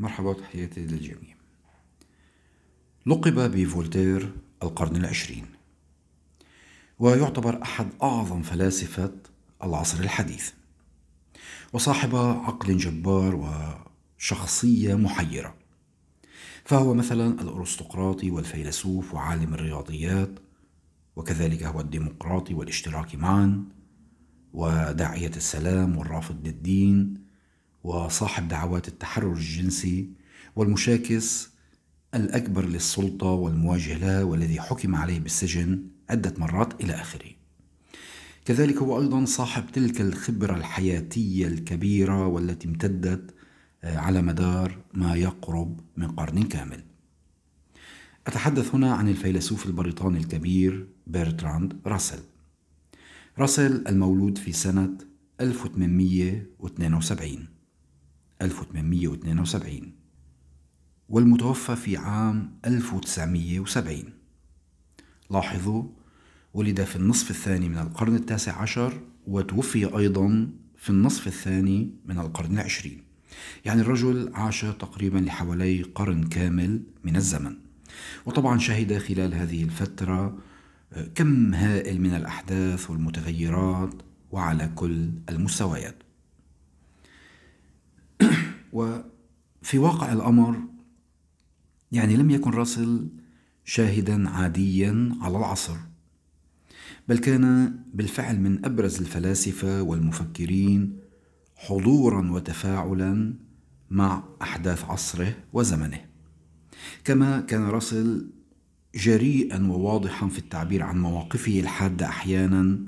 مرحبا وتحياتي للجميع. لقب بفولتير القرن العشرين ويعتبر أحد أعظم فلاسفة العصر الحديث وصاحب عقل جبار وشخصية محيرة. فهو مثلا الأرسطقراطي والفيلسوف وعالم الرياضيات وكذلك هو الديمقراطي والاشتراكي معا وداعية السلام والرافض للدين وصاحب دعوات التحرر الجنسي والمشاكس الأكبر للسلطة والمواجه لها والذي حكم عليه بالسجن عدة مرات إلى آخره. كذلك هو أيضا صاحب تلك الخبرة الحياتية الكبيرة والتي امتدت آه، على مدار ما يقرب من قرن كامل. أتحدث هنا عن الفيلسوف البريطاني الكبير بيرتراند راسل. راسل المولود في سنة 1872 1872 والمتوفى في عام 1970 لاحظوا ولد في النصف الثاني من القرن التاسع عشر وتوفي أيضا في النصف الثاني من القرن العشرين. يعني الرجل عاش تقريبا لحوالي قرن كامل من الزمن. وطبعا شهد خلال هذه الفترة آه، كم هائل من الأحداث والمتغيرات وعلى كل المستويات. وفي واقع الأمر يعني لم يكن راسل شاهدا عاديا على العصر بل كان بالفعل من أبرز الفلاسفة والمفكرين حضورا وتفاعلا مع أحداث عصره وزمنه. كما كان راسل جريئا وواضحا في التعبير عن مواقفه الحادة أحيانا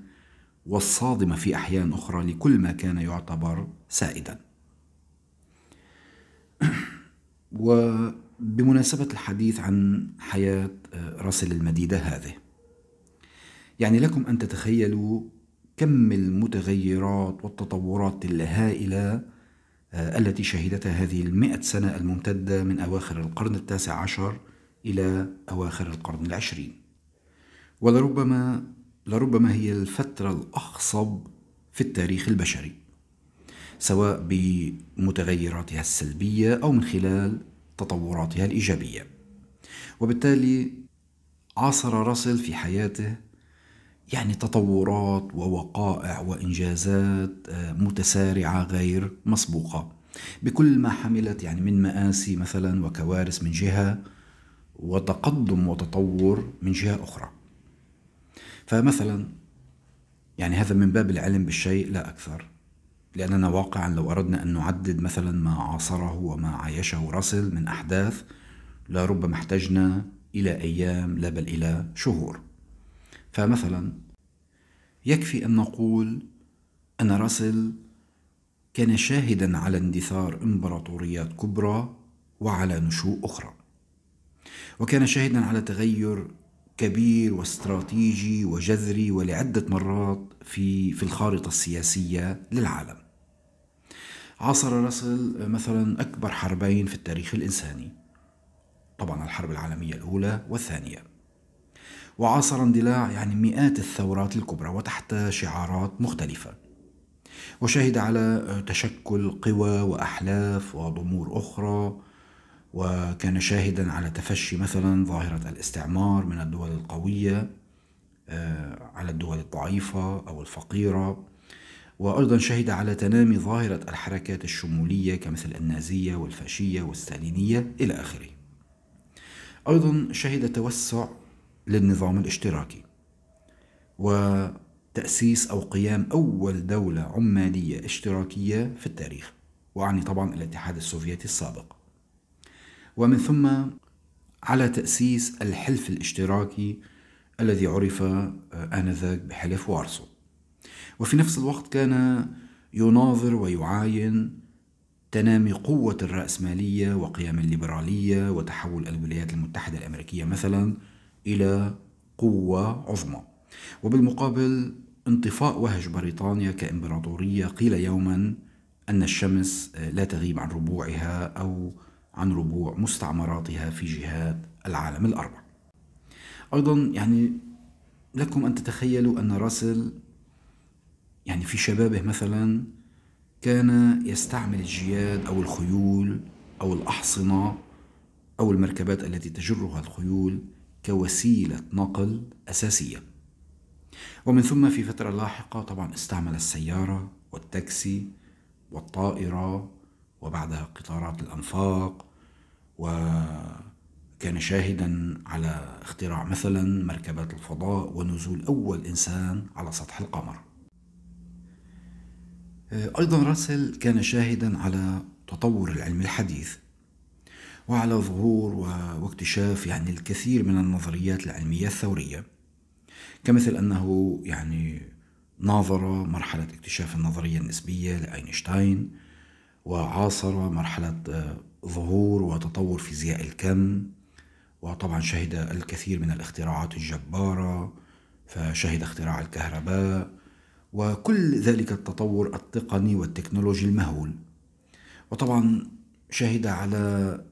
والصادمة في أحيان أخرى لكل ما كان يعتبر سائدا. وبمناسبة الحديث عن حياة آه، راسل المديدة هذه يعني لكم أن تتخيلوا كم المتغيرات والتطورات الهائلة آه، التي شهدتها هذه المئة سنة الممتدة من أواخر القرن التاسع عشر إلى أواخر القرن العشرين. ولربما لربما هي الفترة الأخصب في التاريخ البشري. سواء بمتغيراتها السلبية أو من خلال تطوراتها الإيجابية. وبالتالي عاصر راسل في حياته يعني تطورات ووقائع وإنجازات آه، متسارعة غير مسبوقة. بكل ما حملت يعني من مآسي مثلا وكوارث من جهة وتقدم وتطور من جهة أخرى. فمثلا يعني هذا من باب العلم بالشيء لا أكثر. لأننا واقعا لو أردنا أن نعدد مثلا ما عاصره وما عايشه راسل من أحداث لربما احتجنا إلى أيام لا بل إلى شهور فمثلا يكفي أن نقول أن راسل كان شاهدا على اندثار إمبراطوريات كبرى وعلى نشوء أخرى وكان شاهدا على تغير كبير واستراتيجي وجذري ولعدة مرات في في الخارطة السياسية للعالم. عاصر راسل مثلا أكبر حربين في التاريخ الإنساني. طبعا الحرب العالمية الأولى والثانية. وعاصر اندلاع يعني مئات الثورات الكبرى وتحت شعارات مختلفة. وشهد على تشكل قوى وأحلاف وضمور أخرى وكان شاهدا على تفشي مثلا ظاهرة الاستعمار من الدول القوية آه، على الدول الضعيفة أو الفقيرة وأيضا شهد على تنامي ظاهرة الحركات الشمولية كمثل النازية والفاشية والستالينية إلى آخره. أيضا شهد توسع للنظام الاشتراكي وتأسيس أو قيام أول دولة عمالية اشتراكية في التاريخ وأعني طبعا الاتحاد السوفيتي السابق. ومن ثم على تأسيس الحلف الاشتراكي الذي عرف آنذاك بحلف وارسو. وفي نفس الوقت كان يناظر ويعاين تنامي قوة الرأسمالية وقيام الليبرالية وتحول الولايات المتحدة الأمريكية مثلا إلى قوة عظمى. وبالمقابل انطفاء وهج بريطانيا كإمبراطورية قيل يوما أن الشمس لا تغيب عن ربوعها أو عن ربوع مستعمراتها في جهات العالم الأربع. أيضا يعني لكم أن تتخيلوا أن راسل يعني في شبابه مثلا كان يستعمل الجياد أو الخيول أو الأحصنة أو المركبات التي تجرها الخيول كوسيلة نقل أساسية. ومن ثم في فترة لاحقة طبعا استعمل السيارة والتاكسي والطائرة وبعدها قطارات الأنفاق وكان شاهدا على اختراع مثلا مركبات الفضاء ونزول أول إنسان على سطح القمر. أيضا راسل كان شاهدا على تطور العلم الحديث وعلى ظهور واكتشاف يعني الكثير من النظريات العلمية الثورية كمثل أنه يعني ناظر مرحلة اكتشاف النظرية النسبية لأينشتاين وعاصر مرحلة آه، ظهور وتطور فيزياء الكم وطبعا شهد الكثير من الاختراعات الجبارة فشهد اختراع الكهرباء وكل ذلك التطور التقني والتكنولوجي المهول وطبعا شهد على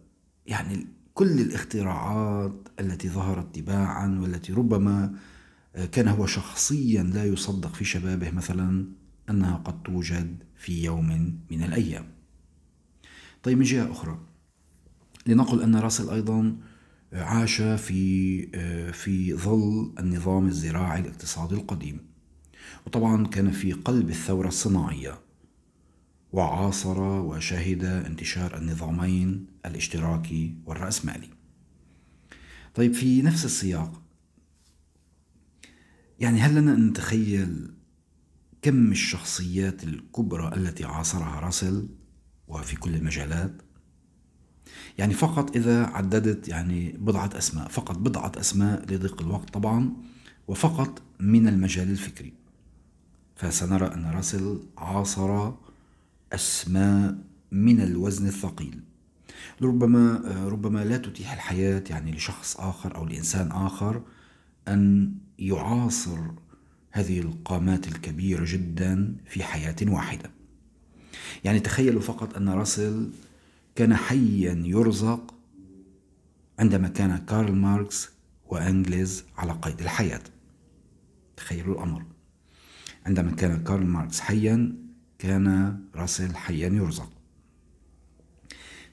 يعني كل الاختراعات التي ظهرت تباعا والتي ربما كان هو شخصيا لا يصدق في شبابه مثلا أنها قد توجد في يوم من الأيام. طيب من جهة أخرى لنقل أن راسل أيضا عاش في في ظل النظام الزراعي الاقتصادي القديم وطبعا كان في قلب الثورة الصناعية. وعاصر وشهد انتشار النظامين الاشتراكي والرأسمالي. طيب في نفس السياق يعني هل لنا أن نتخيل كم الشخصيات الكبرى التي عاصرها راسل وفي كل المجالات؟ يعني فقط إذا عددت يعني بضعة أسماء فقط بضعة أسماء لضيق الوقت طبعا وفقط من المجال الفكري. فسنرى أن راسل عاصر أسماء من الوزن الثقيل. ربما ربما لا تتيح الحياة يعني لشخص آخر أو لإنسان آخر أن يعاصر هذه القامات الكبيرة جدا في حياة واحدة. يعني تخيلوا فقط أن راسل كان حيا يرزق عندما كان كارل ماركس وأنجليز على قيد الحياة. تخيلوا الأمر. عندما كان كارل ماركس حيا كان راسل حيا يرزق.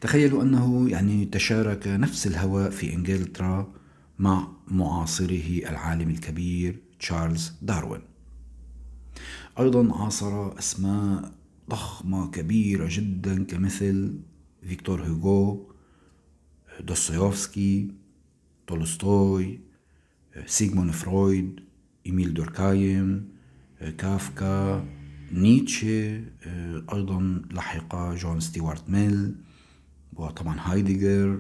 تخيلوا أنه يعني تشارك نفس الهواء في إنجلترا مع معاصره العالم الكبير تشارلز داروين. أيضا عاصر أسماء ضخمة كبيرة جدا كمثل فيكتور هوغو دوستويفسكي تولستوي سيغمون فرويد إيميل دوركايم كافكا نيتشه أيضا لحق جون ستيوارت ميل وطبعا هايديجر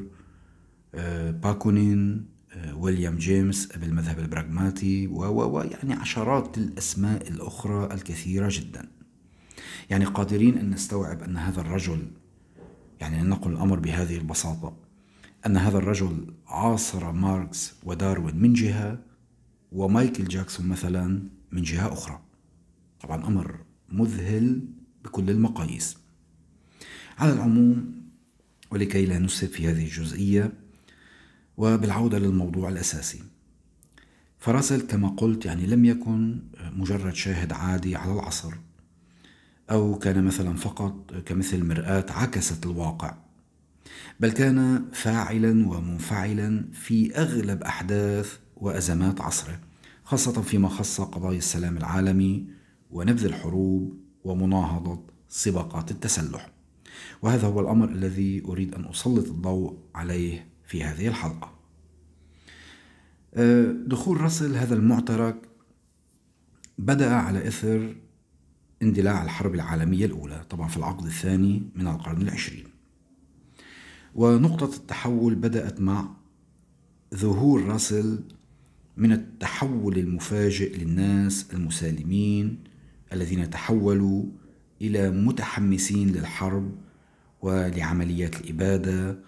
باكونين ويليام جيمس بالمذهب البراغماتي و يعني عشرات الأسماء الأخرى الكثيرة جدا. يعني قادرين أن نستوعب أن هذا الرجل يعني نقل الأمر بهذه البساطة أن هذا الرجل عاصر ماركس وداروين من جهة ومايكل جاكسون مثلا من جهة أخرى. طبعا أمر مذهل بكل المقاييس. على العموم ولكي لا نسهب في هذه الجزئية وبالعودة للموضوع الأساسي. فراسل كما قلت يعني لم يكن مجرد شاهد عادي على العصر أو كان مثلا فقط كمثل مرآة عكست الواقع بل كان فاعلا ومنفعلا في أغلب أحداث وأزمات عصره خاصة فيما خص قضايا السلام العالمي ونبذ الحروب ومناهضة سباقات التسلح. وهذا هو الأمر الذي أريد أن أسلط الضوء عليه في هذه الحلقة. أه، دخول راسل هذا المعترك بدأ على إثر اندلاع الحرب العالمية الأولى طبعا في العقد الثاني من القرن العشرين. ونقطة التحول بدأت مع ظهور راسل من التحول المفاجئ للناس المسالمين الذين تحولوا إلى متحمسين للحرب ولعمليات الإبادة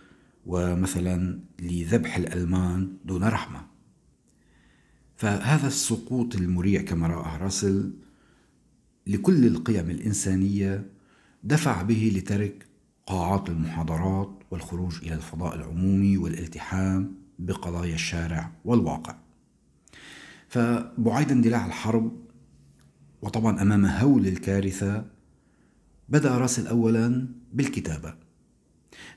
ومثلا لذبح الألمان دون رحمة. فهذا السقوط المريع كما رأى راسل لكل القيم الإنسانية دفع به لترك قاعات المحاضرات والخروج إلى الفضاء العمومي والالتحام بقضايا الشارع والواقع. فبعيد اندلاع الحرب وطبعا أمام هول الكارثة بدأ راسل أولا بالكتابة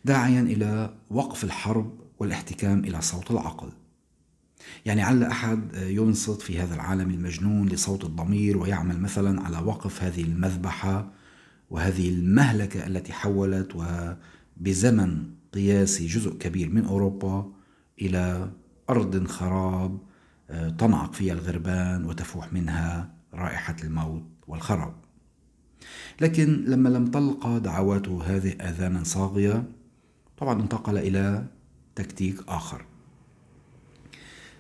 داعيا إلى وقف الحرب والاحتكام إلى صوت العقل. يعني عل أحد ينصت في هذا العالم المجنون لصوت الضمير ويعمل مثلا على وقف هذه المذبحة وهذه المهلكة التي حولت وبزمن قياسي جزء كبير من أوروبا إلى أرض خراب آه، تنعق فيها الغربان وتفوح منها. رائحة الموت والخراب. لكن لما لم تلقى دعواته هذه آذانا صاغية طبعا انتقل إلى تكتيك آخر.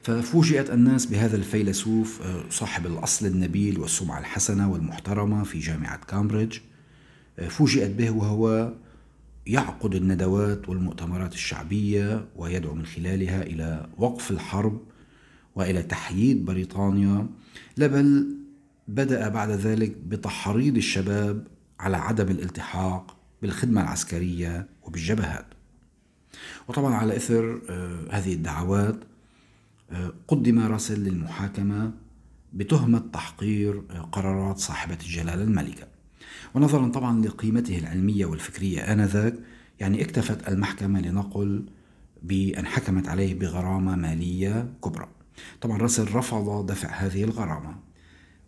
ففوجئت الناس بهذا الفيلسوف آه، صاحب الأصل النبيل والسمعة الحسنة والمحترمة في جامعة كامبريدج. آه، فوجئت به وهو يعقد الندوات والمؤتمرات الشعبية ويدعو من خلالها إلى وقف الحرب وإلى تحييد بريطانيا. لا بل بدأ بعد ذلك بتحريض الشباب على عدم الالتحاق بالخدمة العسكرية وبالجبهات. وطبعا على إثر آه، هذه الدعوات آه، قدم راسل للمحاكمة بتهمة تحقير آه، قرارات صاحبة الجلالة الملكة. ونظرا طبعا لقيمته العلمية والفكرية آنذاك يعني اكتفت المحكمة لنقل بأن حكمت عليه بغرامة مالية كبرى. طبعا راسل رفض دفع هذه الغرامة.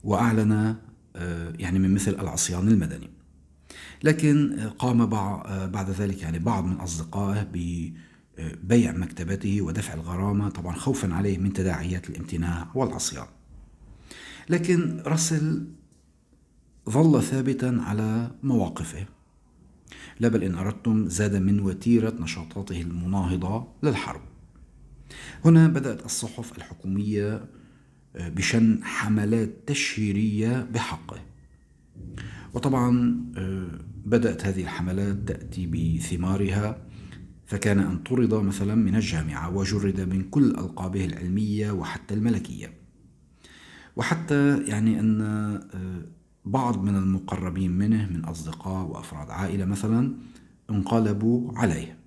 وأعلن آه، يعني من مثل العصيان المدني. لكن قام بعد ذلك يعني بعض من أصدقائه ببيع مكتبته ودفع الغرامة طبعا خوفا عليه من تداعيات الامتناع والعصيان. لكن راسل ظل ثابتا على مواقفه. لا بل إن أردتم زاد من وتيرة نشاطاته المناهضة للحرب. هنا بدأت الصحف الحكومية آه، بشن حملات تشهيرية بحقه. وطبعا آه، بدأت هذه الحملات تأتي بثمارها. فكان أن طرد مثلا من الجامعة وجرد من كل ألقابه العلمية وحتى الملكية. وحتى يعني أن آه، بعض من المقربين منه من أصدقاء وأفراد عائلة مثلا انقلبوا عليه.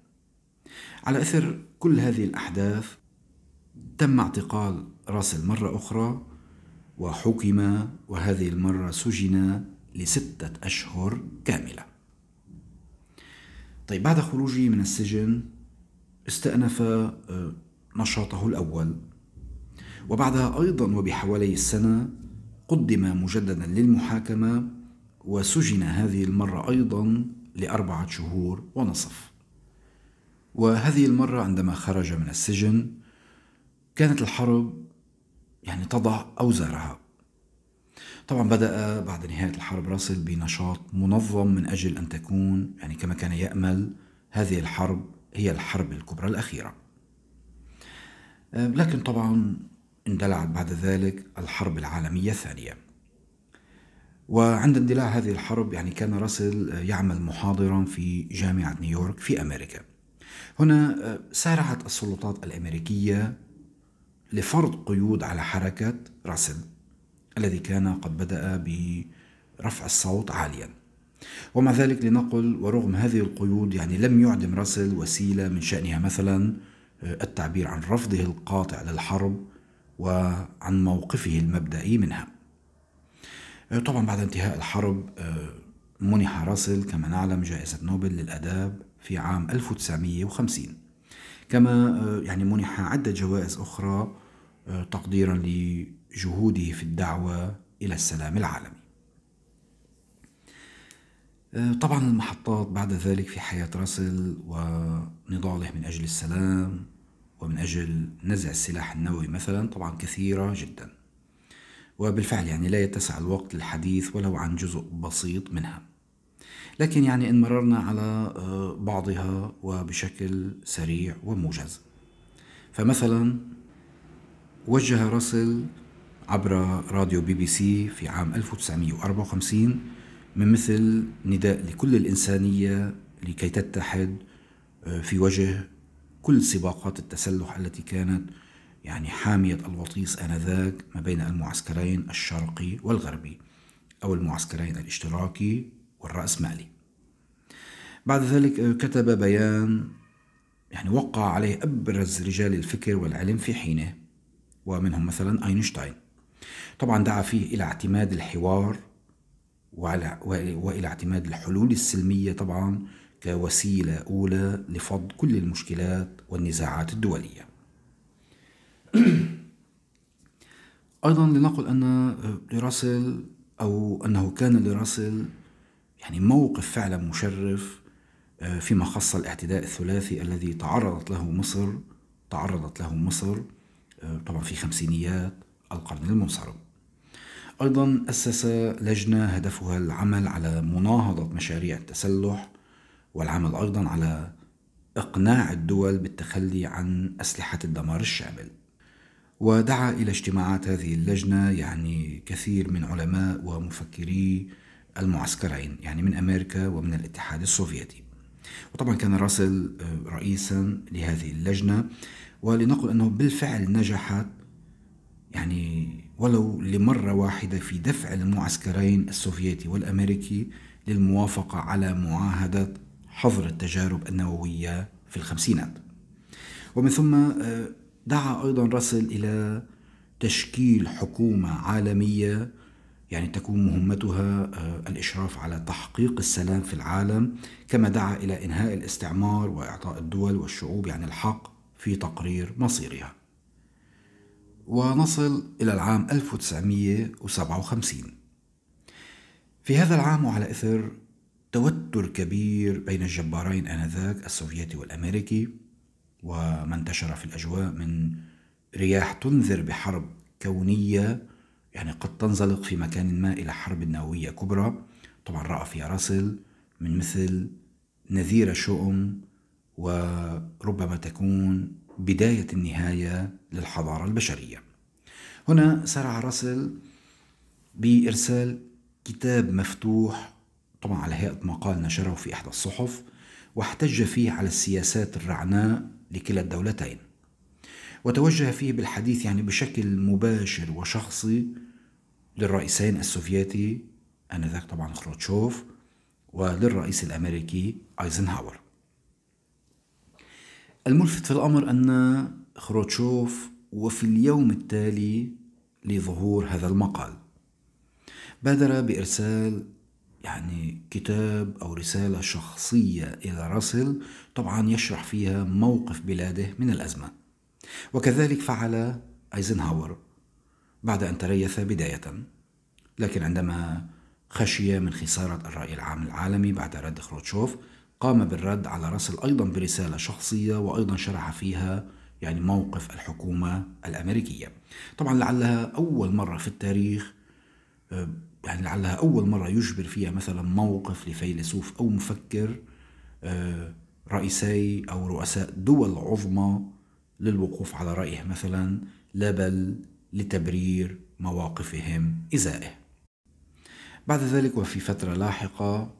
على إثر كل هذه الأحداث تم اعتقال راسل مرة أخرى وحكم وهذه المرة سجن لستة أشهر كاملة. طيب بعد خروجه من السجن استأنف آه، نشاطه الأول. وبعدها أيضا وبحوالي السنة قدم مجددا للمحاكمة وسجن هذه المرة أيضا لأربعة شهور ونصف. وهذه المرة عندما خرج من السجن كانت الحرب يعني تضع أوزارها. طبعا بدأ بعد نهاية الحرب راسل بنشاط منظم من أجل أن تكون يعني كما كان يأمل هذه الحرب هي الحرب الكبرى الأخيرة. لكن طبعا اندلعت بعد ذلك الحرب العالمية الثانية. وعند اندلاع هذه الحرب يعني كان راسل يعمل محاضرا في جامعة نيويورك في أمريكا. هنا سارعت السلطات الأمريكية لفرض قيود على حركة راسل الذي كان قد بدأ برفع الصوت عاليا. ومع ذلك لنقل ورغم هذه القيود يعني لم يعدم راسل وسيلة من شأنها مثلا التعبير عن رفضه القاطع للحرب وعن موقفه المبدئي منها. طبعا بعد انتهاء الحرب آه، منح راسل كما نعلم جائزة نوبل للأداب في عام 1950 كما آه، يعني منح عدة جوائز أخرى آه، تقديرا لجهوده في الدعوة إلى السلام العالمي. طبعا المحطات بعد ذلك في حياة راسل ونضاله من أجل السلام ومن أجل نزع السلاح النووي مثلا طبعا كثيرة جدا. وبالفعل يعني لا يتسع الوقت للحديث ولو عن جزء بسيط منها. لكن يعني إن مررنا على آه، بعضها وبشكل سريع وموجز. فمثلا وجه راسل عبر راديو بي بي سي في عام 1954 من مثل نداء لكل الإنسانية لكي تتحد آه، في وجه كل سباقات التسلح التي كانت يعني حامية الوطيس آنذاك ما بين المعسكرين الشرقي والغربي أو المعسكرين الاشتراكي والرأسمالي بعد ذلك كتب بيان يعني وقع عليه أبرز رجال الفكر والعلم في حينه ومنهم مثلا أينشتاين. طبعا دعا فيه إلى اعتماد الحوار وعلى وإلى اعتماد الحلول السلمية طبعا كوسيلة أولى لفض كل المشكلات والنزاعات الدولية. أيضا لنقل أن لراسل أو أنه كان لراسل يعني موقف فعلا مشرف آه، فيما خص الاعتداء الثلاثي الذي تعرضت له مصر تعرضت له مصر آه، طبعا في خمسينيات القرن المنصرم. أيضا أسس لجنة هدفها العمل على مناهضة مشاريع التسلح والعمل أيضا على إقناع الدول بالتخلي عن أسلحة الدمار الشامل. ودعا إلى اجتماعات هذه اللجنة يعني كثير من علماء ومفكري المعسكرين يعني من أمريكا ومن الاتحاد السوفيتي. وطبعا كان راسل آه، رئيسا لهذه اللجنة ولنقل أنه بالفعل نجحت يعني ولو لمرة واحدة في دفع المعسكرين السوفيتي والأمريكي للموافقة على معاهدة حظر التجارب النووية في الخمسينات. ومن ثم آه، دعا أيضا راسل إلى تشكيل حكومة عالمية يعني تكون مهمتها آه، الإشراف على تحقيق السلام في العالم كما دعا إلى إنهاء الاستعمار وإعطاء الدول والشعوب يعني الحق في تقرير مصيرها. ونصل إلى العام 1957 في هذا العام وعلى إثر توتر كبير بين الجبارين آنذاك السوفيتي والأمريكي وما انتشر في الأجواء من رياح تنذر بحرب كونية يعني قد تنزلق في مكان ما إلى حرب نووية كبرى. طبعا رأى فيها راسل من مثل نذير شؤم وربما تكون بداية النهاية للحضارة البشرية. هنا سارع راسل بإرسال كتاب مفتوح طبعا على هيئة مقال نشره في إحدى الصحف واحتج فيه على السياسات الرعناء لكلا الدولتين. وتوجه فيه بالحديث يعني بشكل مباشر وشخصي للرئيسين السوفيتي آنذاك طبعا خروتشوف وللرئيس الأمريكي أيزنهاور. الملفت في الأمر أن خروتشوف وفي اليوم التالي لظهور هذا المقال. بادر بإرسال يعني كتاب أو رسالة شخصية إلى راسل طبعا يشرح فيها موقف بلاده من الأزمة. وكذلك فعل أيزنهاور. بعد أن تريث بداية. لكن عندما خشي من خسارة الرأي العام العالمي بعد رد خروتشوف قام بالرد على راسل أيضا برسالة شخصية وأيضا شرح فيها يعني موقف الحكومة الأمريكية. طبعا لعلها أول مرة في التاريخ آه، يعني لعلها أول مرة يجبر فيها مثلا موقف لفيلسوف أو مفكر آه، رئيسي أو رؤساء دول عظمى للوقوف على رأيه مثلا لا بل لتبرير مواقفهم إزائه. بعد ذلك وفي فترة لاحقة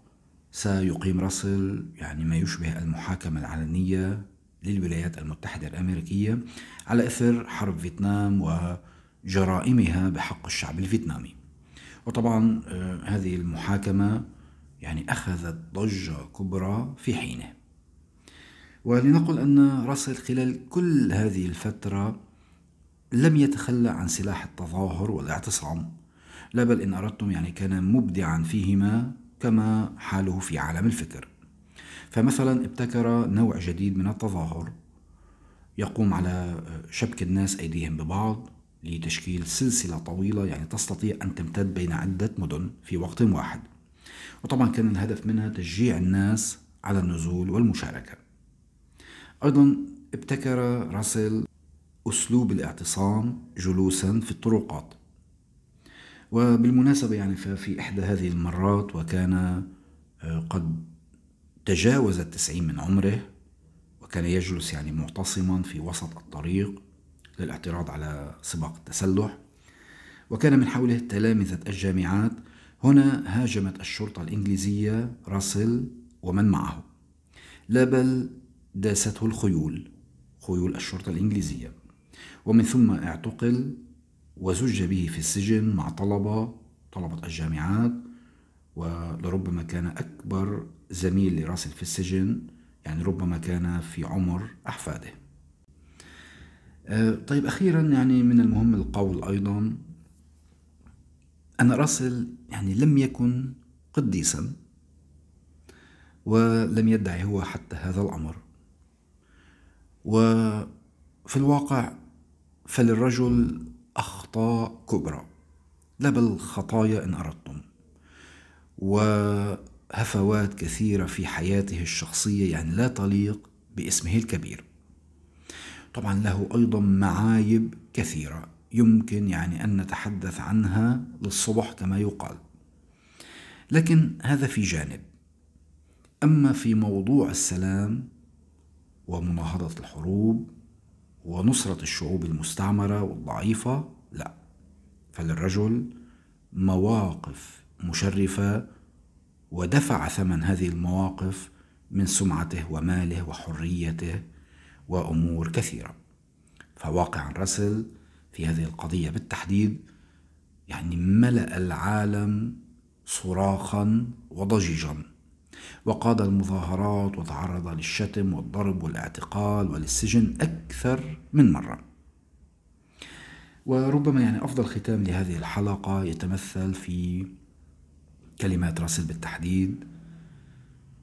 سيقيم راسل يعني ما يشبه المحاكمة العلنية للولايات المتحدة الأمريكية على إثر حرب فيتنام وجرائمها بحق الشعب الفيتنامي. وطبعا آه، هذه المحاكمة يعني أخذت ضجة كبرى في حينه. ولنقل أن راسل خلال كل هذه الفترة لم يتخلى عن سلاح التظاهر والاعتصام لا بل إن أردتم يعني كان مبدعا فيهما كما حاله في عالم الفكر. فمثلا ابتكر نوع جديد من التظاهر يقوم على شبك الناس أيديهم ببعض لتشكيل سلسلة طويلة يعني تستطيع أن تمتد بين عدة مدن في وقت واحد. وطبعا كان الهدف منها تشجيع الناس على النزول والمشاركة. أيضا ابتكر راسل أسلوب الاعتصام جلوسا في الطرقات. وبالمناسبة يعني ففي إحدى هذه المرات وكان آه، قد تجاوز التسعين من عمره وكان يجلس يعني معتصما في وسط الطريق للاعتراض على سباق التسلح. وكان من حوله تلامذة الجامعات. هنا هاجمت الشرطة الإنجليزية راسل ومن معه. لا بل داسته الخيول خيول الشرطة الإنجليزية. ومن ثم اعتقل وزج به في السجن مع طلبة طلبة الجامعات ولربما كان أكبر زميل لراسل في السجن يعني ربما كان في عمر أحفاده. آه، طيب أخيرا يعني من المهم القول أيضا أن راسل يعني لم يكن قديسا ولم يدعي هو حتى هذا الأمر. وفي الواقع فللرجل أخطاء كبرى لا بل خطايا إن أردتم وهفوات كثيرة في حياته الشخصية يعني لا تليق باسمه الكبير. طبعا له أيضا معايب كثيرة يمكن يعني أن نتحدث عنها للصبح كما يقال. لكن هذا في جانب. أما في موضوع السلام ومناهضة الحروب ونصرة الشعوب المستعمرة والضعيفة؟ لا. فللرجل مواقف مشرفة ودفع ثمن هذه المواقف من سمعته وماله وحريته وأمور كثيرة. فواقع راسل في هذه القضية بالتحديد يعني ملأ العالم صراخا وضجيجا. وقاد المظاهرات وتعرض للشتم والضرب والاعتقال وللسجن أكثر من مرة. وربما يعني أفضل ختام لهذه الحلقة يتمثل في كلمات راسل بالتحديد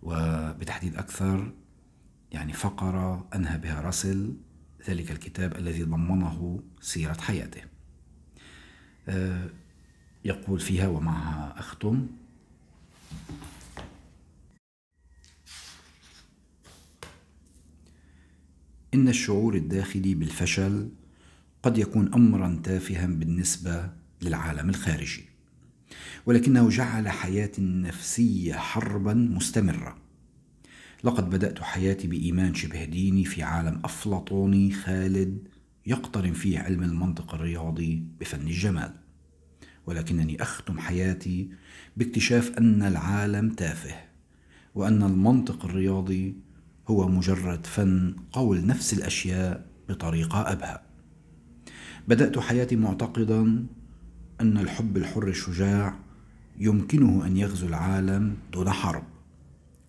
وبتحديد أكثر يعني فقرة أنهى بها راسل ذلك الكتاب الذي ضمنه سيرة حياته. آه، يقول فيها ومعها أختم إن الشعور الداخلي بالفشل قد يكون أمرا تافها بالنسبة للعالم الخارجي ولكنه جعل حياتي النفسية حربا مستمرة. لقد بدأت حياتي بإيمان شبه ديني في عالم أفلاطوني خالد يقترن فيه علم المنطق الرياضي بفن الجمال ولكنني أختم حياتي باكتشاف أن العالم تافه وأن المنطق الرياضي هو مجرد فن قول نفس الأشياء بطريقة أبهى. بدأت حياتي معتقدا أن الحب الحر الشجاع يمكنه أن يغزو العالم دون حرب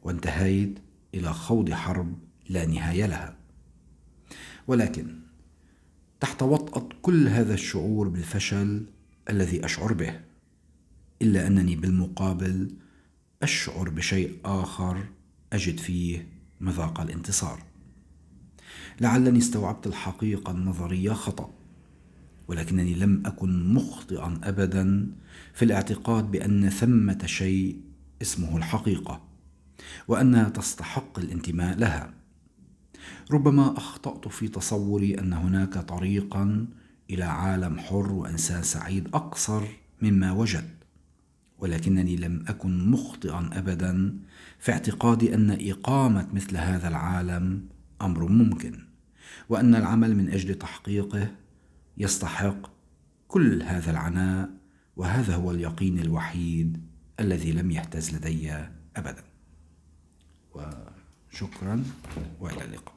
وانتهيت إلى خوض حرب لا نهاية لها. ولكن تحت وطأة كل هذا الشعور بالفشل الذي أشعر به إلا أنني بالمقابل أشعر بشيء آخر أجد فيه مذاق الانتصار. لعلني استوعبت الحقيقة النظرية خطأ ولكنني لم أكن مخطئا أبدا في الاعتقاد بأن ثمة شيء اسمه الحقيقة وأنها تستحق الانتماء لها. ربما أخطأت في تصوري أن هناك طريقا إلى عالم حر وإنسان سعيد أقصر مما وجد ولكنني لم أكن مخطئا أبدا في اعتقادي أن إقامة مثل هذا العالم أمر ممكن وأن العمل من أجل تحقيقه يستحق كل هذا العناء وهذا هو اليقين الوحيد الذي لم يهتز لدي أبدا. وشكرا وإلى اللقاء.